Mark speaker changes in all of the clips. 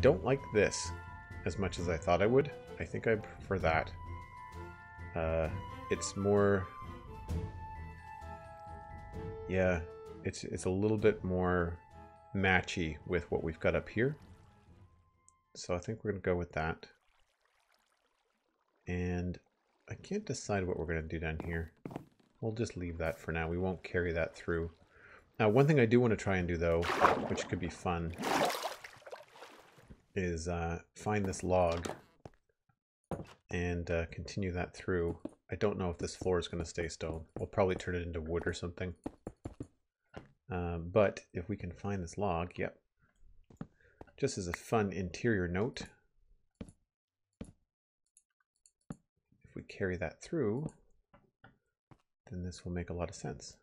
Speaker 1: don't like this as much as I thought I would. I think I prefer that. Uh, it's more... Yeah, it's, it's a little bit more matchy with what we've got up here. So I think we're going to go with that. And I can't decide what we're going to do down here. We'll just leave that for now. We won't carry that through. Now, one thing I do want to try and do, though, which could be fun, is uh, find this log and uh, continue that through. I don't know if this floor is going to stay stone. We'll probably turn it into wood or something. Uh, but if we can find this log, yep. Just as a fun interior note, if we carry that through, then this will make a lot of sense.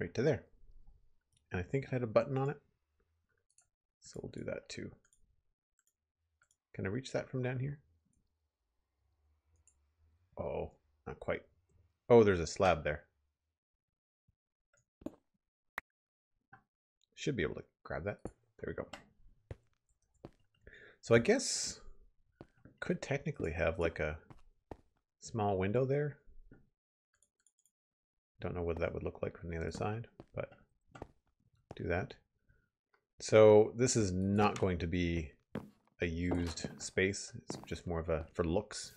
Speaker 1: Right to there. And I think it had a button on it. So we'll do that too. Can I reach that from down here? Oh, not quite. Oh, there's a slab there. Should be able to grab that. There we go. So I guess could technically have like a small window there. Don't know what that would look like from the other side, but do that. So this is not going to be a used space. It's just more of a for looks.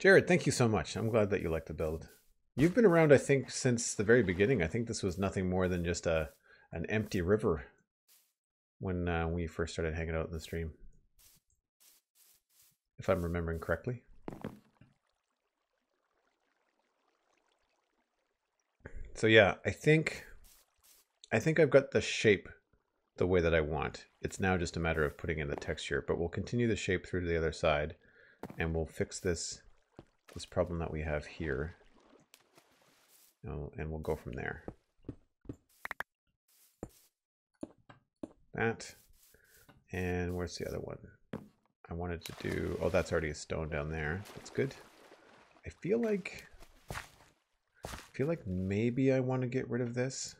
Speaker 1: Jared, thank you so much. I'm glad that you like the build. You've been around, I think, since the very beginning. I think this was nothing more than just a an empty river when uh, we first started hanging out in the stream. If I'm remembering correctly. So yeah, I think I think I've got the shape the way that I want. It's now just a matter of putting in the texture, but we'll continue the shape through to the other side and we'll fix this this problem that we have here. And we'll go from there. That. And where's the other one? I wanted to do... Oh, that's already a stone down there. That's good. I feel like feel like maybe I want to get rid of this.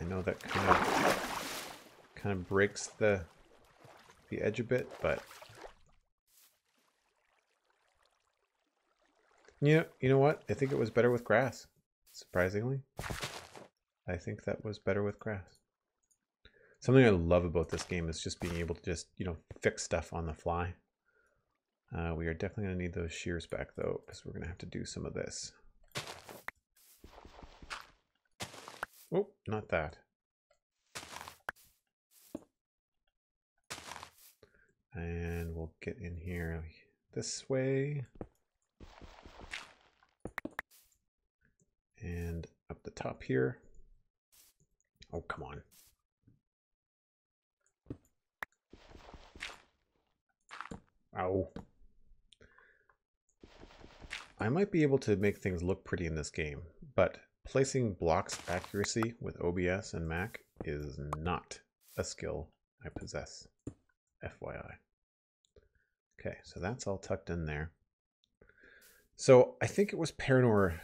Speaker 1: I know that kind of kind of breaks the the edge a bit, but yeah, you know what? I think it was better with grass. Surprisingly, I think that was better with grass. Something I love about this game is just being able to just you know fix stuff on the fly. Uh, we are definitely going to need those shears back though, because we're going to have to do some of this. Oh, not that. And we'll get in here this way. And up the top here. Oh, come on. Ow. I might be able to make things look pretty in this game, but placing blocks accuracy with OBS and Mac is not a skill I possess, FYI. Okay, so that's all tucked in there. So I think it was Paranor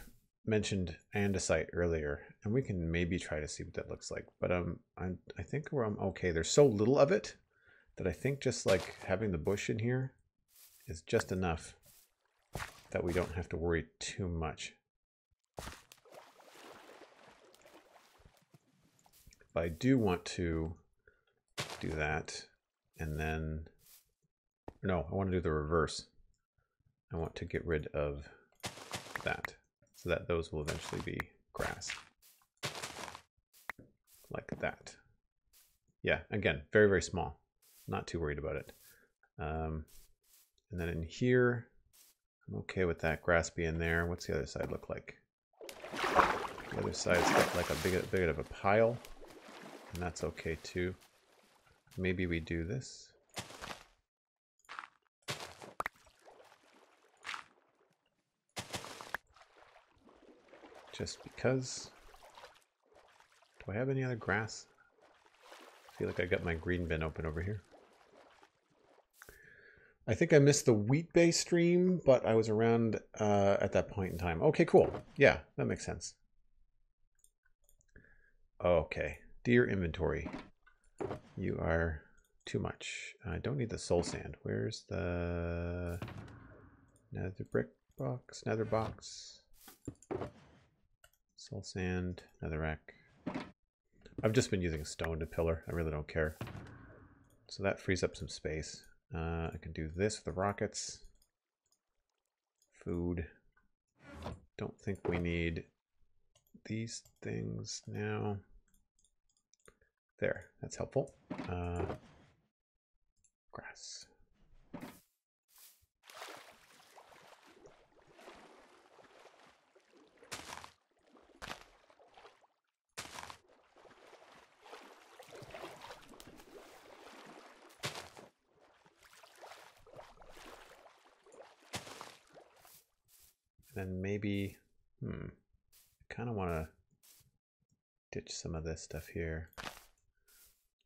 Speaker 1: mentioned andesite earlier, and we can maybe try to see what that looks like. But um, I, I think we're um, okay. There's so little of it that I think just like having the bush in here is just enough that we don't have to worry too much. But I do want to do that and then, no, I want to do the reverse. I want to get rid of that so that those will eventually be grass. Like that. Yeah, again, very, very small. Not too worried about it. Um, and then in here, I'm okay with that grass being there. What's the other side look like? The other side's got like a big, big of a pile, and that's okay too. Maybe we do this. Just because. Do I have any other grass? I feel like I got my green bin open over here. I think I missed the Wheat Bay stream, but I was around uh, at that point in time. Okay, cool. Yeah, that makes sense. Okay, dear inventory, you are too much. I don't need the soul sand. Where's the nether brick box, nether box, soul sand, netherrack. I've just been using stone to pillar. I really don't care. So that frees up some space. Uh, I can do this with the rockets. Food. Don't think we need these things now. There, that's helpful. Uh, grass. Maybe, hmm, kind of want to ditch some of this stuff here.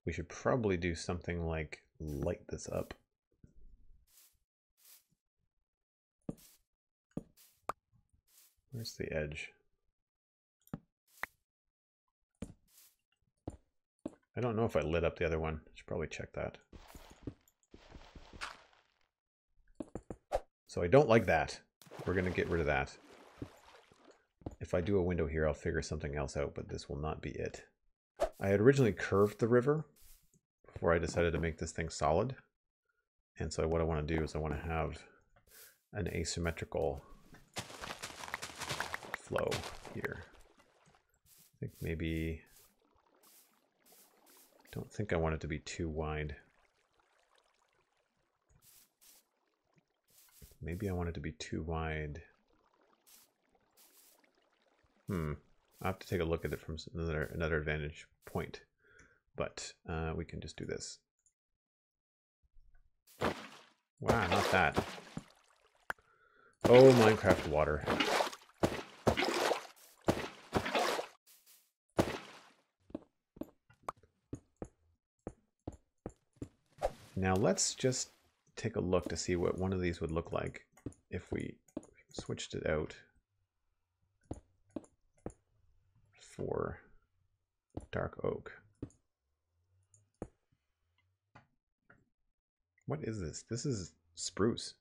Speaker 1: We should probably do something like light this up. Where's the edge? I don't know if I lit up the other one. Should probably check that. So I don't like that. We're going to get rid of that. If I do a window here, I'll figure something else out, but this will not be it. I had originally curved the river before I decided to make this thing solid. And so what I want to do is I want to have an asymmetrical flow here. I think maybe, don't think I want it to be too wide. Maybe I want it to be too wide. Hmm. i have to take a look at it from another, another vantage point. But uh, we can just do this. Wow, not that. Oh, Minecraft water. Now let's just take a look to see what one of these would look like if we switched it out for dark oak. What is this? This is spruce.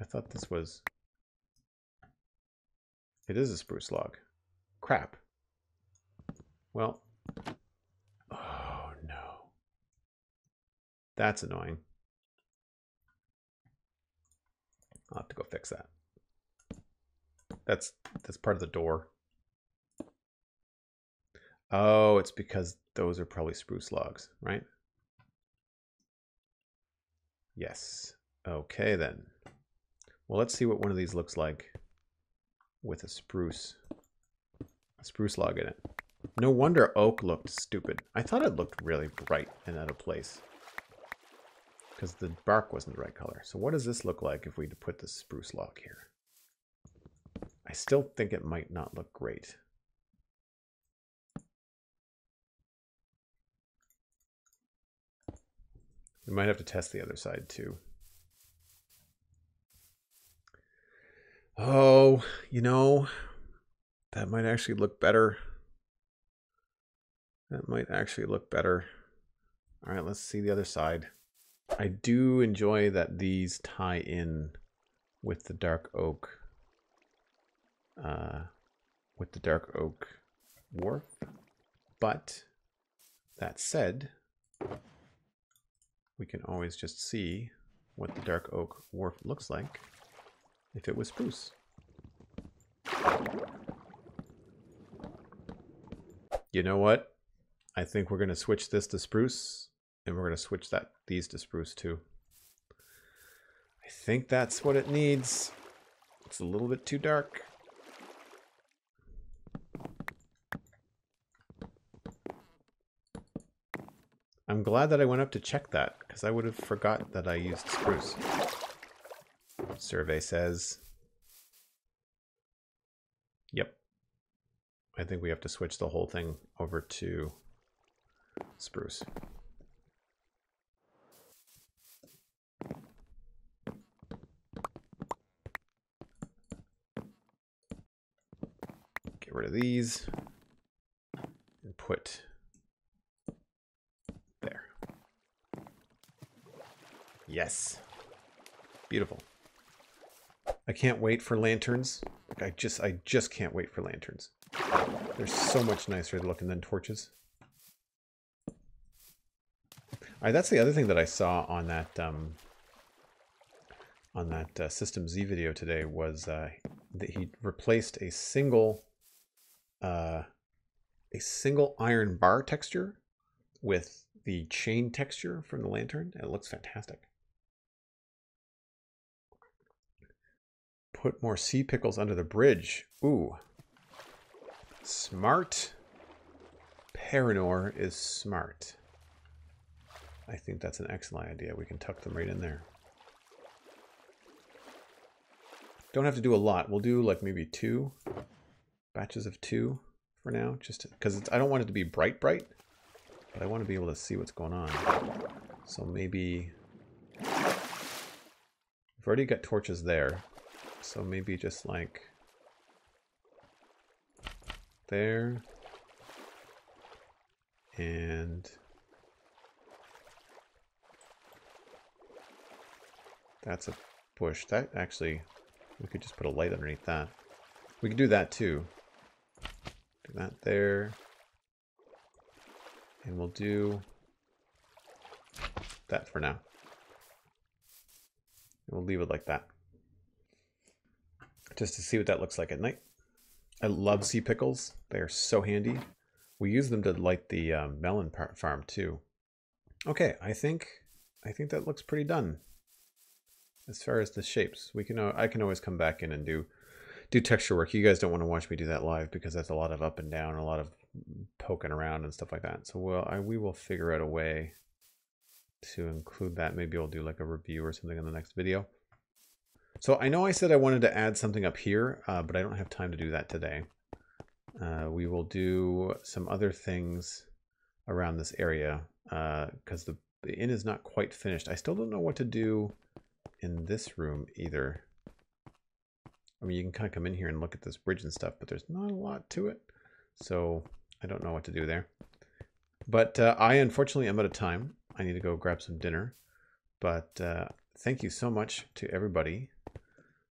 Speaker 1: I thought this was... It is a spruce log. Crap. Well, That's annoying. I'll have to go fix that. That's that's part of the door. Oh, it's because those are probably spruce logs, right? Yes. Okay then. Well, let's see what one of these looks like with a spruce a spruce log in it. No wonder oak looked stupid. I thought it looked really bright and out of place because the bark wasn't the right color. So what does this look like if we put the spruce log here? I still think it might not look great. We might have to test the other side too. Oh, you know, that might actually look better. That might actually look better. All right, let's see the other side. I do enjoy that these tie in with the dark oak uh, with the dark oak wharf. But that said, we can always just see what the dark oak wharf looks like if it was spruce. You know what? I think we're going to switch this to spruce and we're going to switch that these to spruce too. I think that's what it needs. It's a little bit too dark. I'm glad that I went up to check that, because I would have forgot that I used spruce. Survey says. Yep. I think we have to switch the whole thing over to spruce. Get rid of these and put there. Yes. Beautiful. I can't wait for lanterns. I just I just can't wait for lanterns. They're so much nicer looking than torches. All right, that's the other thing that I saw on that um, on that uh, System Z video today was uh, that he replaced a single uh, a single iron bar texture with the chain texture from the lantern. It looks fantastic. Put more sea pickles under the bridge. Ooh. Smart. Paranor is smart. I think that's an excellent idea. We can tuck them right in there. Don't have to do a lot. We'll do like maybe two batches of two for now, just because I don't want it to be bright, bright, but I want to be able to see what's going on. So maybe we've already got torches there, so maybe just like there and that's a bush. That actually, we could just put a light underneath that. We could do that too. That there. And we'll do that for now. And we'll leave it like that. Just to see what that looks like at night. I love sea pickles. They are so handy. We use them to light the um, melon farm too. Okay, I think I think that looks pretty done. As far as the shapes, we can I can always come back in and do do texture work. You guys don't want to watch me do that live because that's a lot of up and down, a lot of poking around and stuff like that. So we'll, I, we will figure out a way to include that. Maybe I'll do like a review or something in the next video. So I know I said I wanted to add something up here, uh, but I don't have time to do that today. Uh, we will do some other things around this area because uh, the, the inn is not quite finished. I still don't know what to do in this room either. I mean, you can kind of come in here and look at this bridge and stuff, but there's not a lot to it. So I don't know what to do there. But uh, I unfortunately am out of time. I need to go grab some dinner. But uh, thank you so much to everybody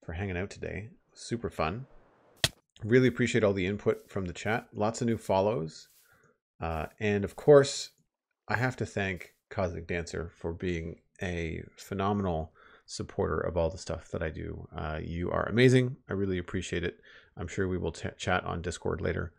Speaker 1: for hanging out today. Super fun. Really appreciate all the input from the chat. Lots of new follows. Uh, and of course, I have to thank Cosmic Dancer for being a phenomenal supporter of all the stuff that I do. Uh, you are amazing. I really appreciate it. I'm sure we will chat on Discord later.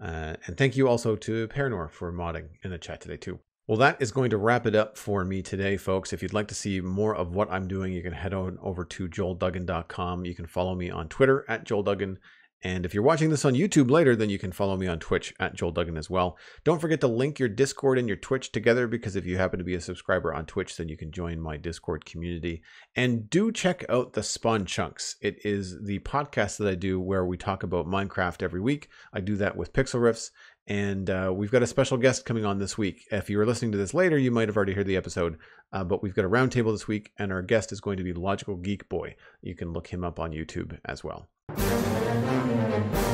Speaker 1: Uh, and thank you also to Paranor for modding in the chat today too. Well, that is going to wrap it up for me today, folks. If you'd like to see more of what I'm doing, you can head on over to joelduggan.com. You can follow me on Twitter at joelduggan and if you're watching this on YouTube later, then you can follow me on Twitch at Joel Duggan as well. Don't forget to link your Discord and your Twitch together because if you happen to be a subscriber on Twitch, then you can join my Discord community. And do check out the Spawn Chunks. It is the podcast that I do where we talk about Minecraft every week. I do that with Pixlriffs. And uh, we've got a special guest coming on this week. If you were listening to this later, you might have already heard the episode, uh, but we've got a roundtable this week, and our guest is going to be Logical Geek Boy. You can look him up on YouTube as well. Thank you.